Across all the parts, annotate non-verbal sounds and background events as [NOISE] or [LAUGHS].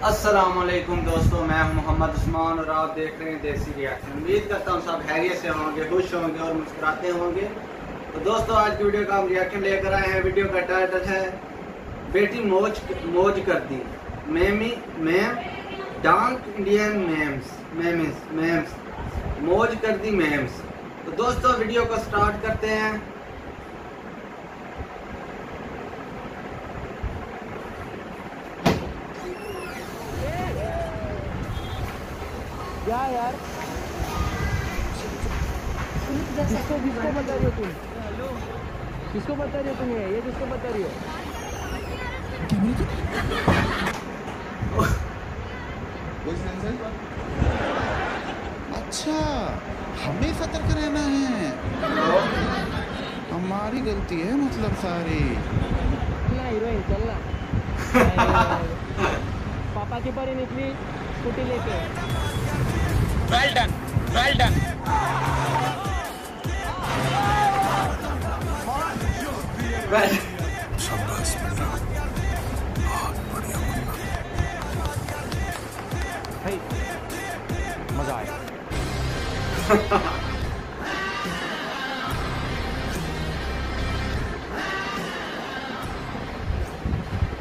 असलकुम दोस्तों, मैं हूँ मोहम्मद उस्मान और आप देख रहे हैं देसी रिएक्शन उम्मीद करता हूँ सब हैरियत से होंगे, खुश होंगे और मुस्कुराते होंगे। तो दोस्तों, आज की वीडियो का हम रिएक्शन लेकर आए हैं। वीडियो का टाइटल है, बेटी मौज मौज कर दी। मेमी, मैम, डांक इंडियन मेम्स मेम्स, मैम्स, मौज कर दी मैम्स। तो दोस्तों, वीडियो को स्टार्ट करते हैं। क्या यार? किसको किसको बता रही हो तुम? किसको बता रही हो तुम ये? किसको बता रही हो? अच्छा हमें सतर्क रहना है। हमारी गलती है मतलब सारी। चलना हीरोइन चलना [LAUGHS] पापा की परी निकली स्कूटी लेके। Well done. Well done. भाई मज़ा आया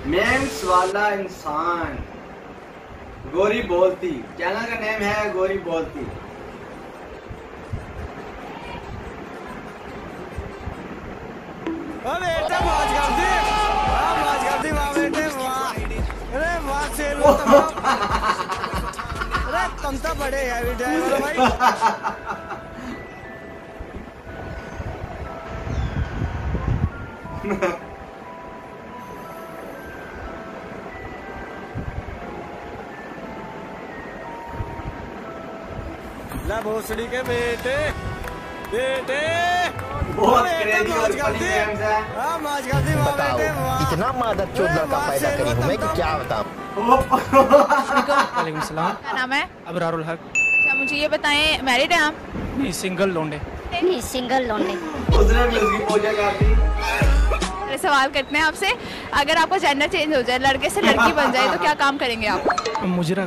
मेम्स वाला इंसान गोरी बोलती। चैनल का नेम है गोरी बोलती। वाह तो अरे तुम तो बड़े हैवी ड्राइवर भाई। [LAUGHS] दी वाह बताओ बेटे। वाह इतना मादक चोद अरे लड़का वाह, पैदा करी हूँ मैं कि क्या बताऊँ? सलाम। नाम है? अबरारुल हक। अच्छा मुझे ये बताएँ मैरिड हैं आप? नहीं सिंगल लोंडे। नहीं सिंगल दी अरे सवाल करते हैं आपसे। अगर आपका जेंडर चेंज हो जाए लड़के से लड़की बन जाए तो क्या काम करेंगे आप? मुजरा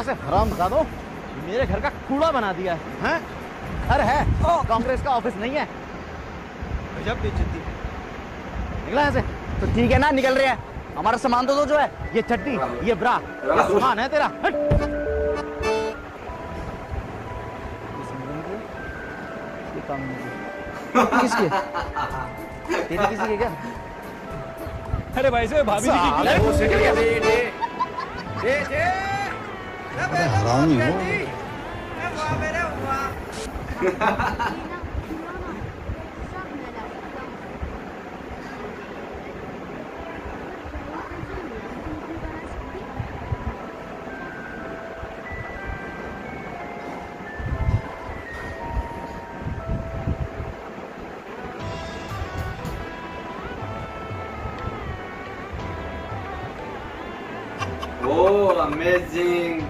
ऐसे हराम खा दो। मेरे घर का कूड़ा बना दिया है हैं? घर है। कांग्रेस का ऑफ़िस नहीं है। जब बेइज्जती। निकला ऐसे तो ठीक है ना निकल रहे हैं। हमारा सामान तो दो जो है। ये चड्डी ये ब्रा ये सामान है तेरा। हट। किसके? तेरी किसी के क्या? अरे भाई से भाभी जी की दे दे दे बेटे हरामी हो अमेजिंग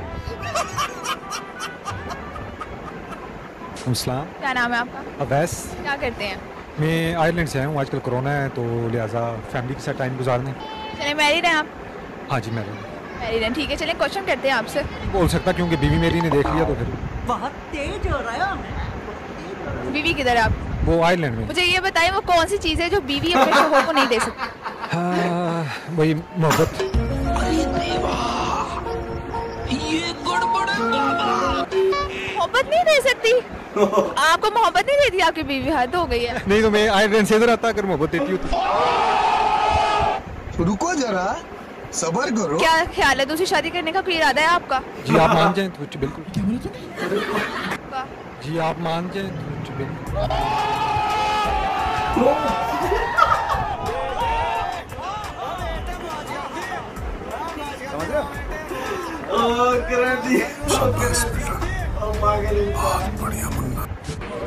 क्या नाम है आपका? अवैस क्या करते हैं? मैं आयरलैंड से आया हूँ। आजकल कोरोना है तो लिहाजा फैमिली के साथ टाइम गुजारने। चले मैरिड हैं आप? हाँ जी मैं मैरिड हैं ठीक है। चले क्वेश्चन करते हैं आपसे। बोल सकता क्योंकि बीवी मेरी ने देख लिया तो फिर। बहुत तेज हो रहा है बीवी किधर है आप? वो आयरलैंड में। मुझे ये बताएँ वो कौन सी चीज़ है जो बीवी अपने शोहर को नहीं दे सकती? हाँ, वही मोहब्बत। मोहब्बत नहीं दे सकती? [LAUGHS] आपको मोहब्बत नहीं देती? आपकी बीवी हद हो गई है। नहीं तो मैं से इधर आता अगर मोहब्बत देती हूँ तो रुको जरा सबर करो। क्या ख्याल है? दूसरी शादी करने का कोई इरादा है आपका? जी आप मान जाए तो बिल्कुल। जी आप मान जाए तो बिल्कुल।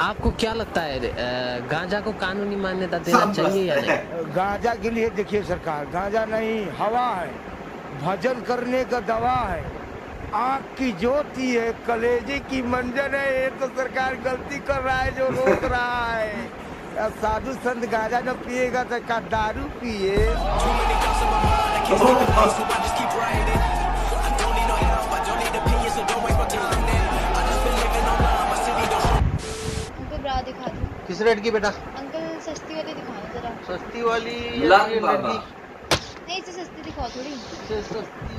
आपको क्या लगता है गांजा को कानूनी मान्यता देना चाहिए या नहीं? [LAUGHS] गांजा के लिए देखिए सरकार गांजा नहीं हवा है भजन करने का दवा है। आग की ज्योति है कलेजे की मंजर है ये तो सरकार गलती कर रहा है जो रोक रहा है। अब साधु संत गांजा जो पिएगा तो का दारू पिए। किस रेट की बेटा? अंकल सस्ती वाली दिखाओ जरा। सस्ती वाली लंग बाबा। नहीं इससे सस्ती दिखाओ थोड़ी। इसे सस्ती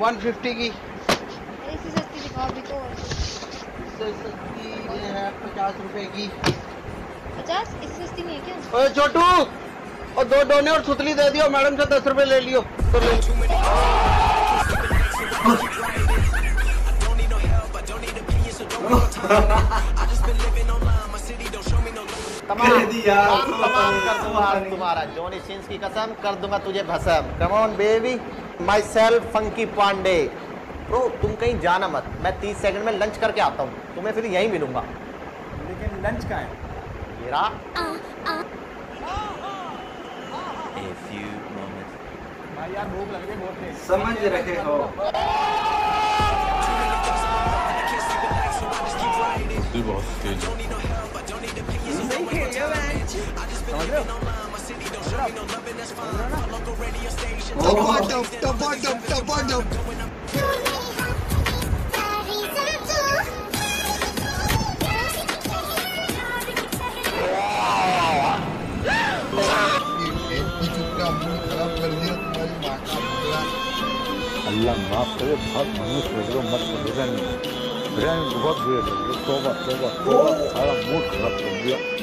150 की। अरे इससे सस्ती दिखाओ अभी तो। इससे सस्ती ये है पचास रुपए की। पचास? इससे सस्ती नहीं है क्या? ओए छोटू! और दो डोने और सुतली दे दियो मैडम से दस रुपए ले लियो। तो ले। [LAUGHS] [LAUGHS] [LAUGHS] कह दिया तमाम कर दूँगा आज तुम्हारा। जॉनी सिंस की कसम कर दूँगा तुझे भसम। Come on baby myself funky Pandey bro तुम कहीं जाना मत। मैं 30 सेकंड में लंच करके आता हूँ। तुम्हें फिर यहीं मिलूँगा। लेकिन लंच का है? रहा भाई यार भूख लग रही है बहुत तेज। समझ रखे हो। टपाटप टपाटप टपाटप खराब कर दिया तुम्हारी माँ का बदला अल्लाह माफ़ करे बहुत मनुष्य वगैरह मत करो रहने रहने बहुत बुरे लगे तोबा तोबा तोबा सारा मूड खराब कर दिया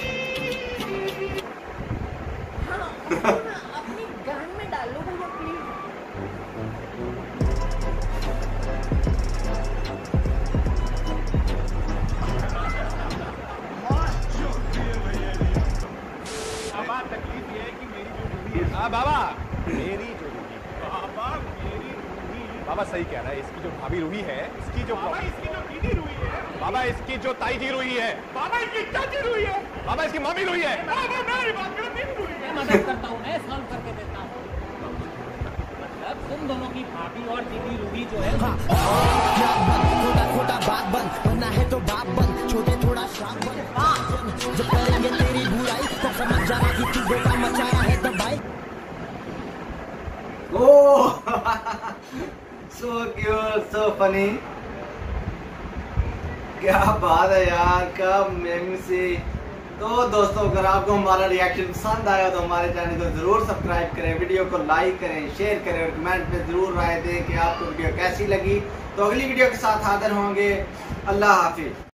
बाबा सही कह रहा है इसकी जो भाभी रूही है इसकी जो बाबा इसकी जो दीदी रूही है। बाबा इसकी जो ताई जी रूही है। बाबा इसकी चाची रूही है। बाबा इसकी मम्मी रूही है। बाबा मेरी बात करो दीदी रूही है। मदद करता हूँ मैं सॉल्व करके देता हूँ। मतलब तुम दोनों की भाभी और दीदी रूही जो है खोटा खोटा बात? बन। बनना है तो बाप बन। So cute, सो funny. क्या बात है यार क्या मेम से। तो दोस्तों अगर आपको हमारा रिएक्शन पसंद आया तो हमारे चैनल को ज़रूर सब्सक्राइब करें वीडियो को लाइक करें शेयर करें और कमेंट में ज़रूर राय दें कि आपको वीडियो कैसी लगी। तो अगली वीडियो के साथ हाजिर होंगे। अल्लाह हाफिज।